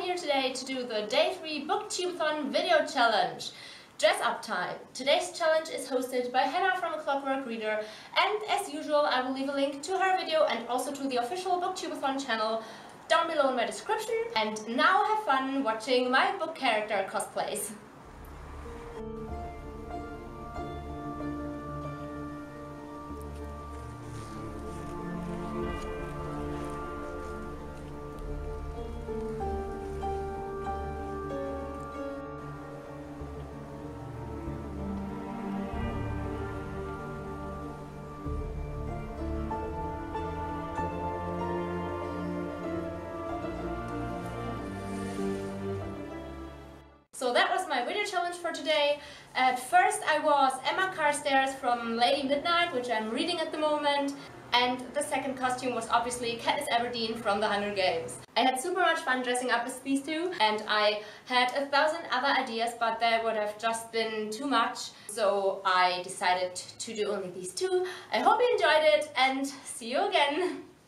Here today to do the Day 3 Booktubeathon video challenge. Dress up time. Today's challenge is hosted by Hannah from A Clockwork Reader and as usual I will leave a link to her video and also to the official Booktubeathon channel down below in my description. And now have fun watching my book character cosplays. So that was my video challenge for today. At first I was Emma Carstairs from Lady Midnight, which I'm reading at the moment. And the second costume was obviously Katniss Everdeen from The Hunger Games. I had super much fun dressing up as these two and I had a thousand other ideas but that would have just been too much so I decided to do only these two. I hope you enjoyed it and see you again!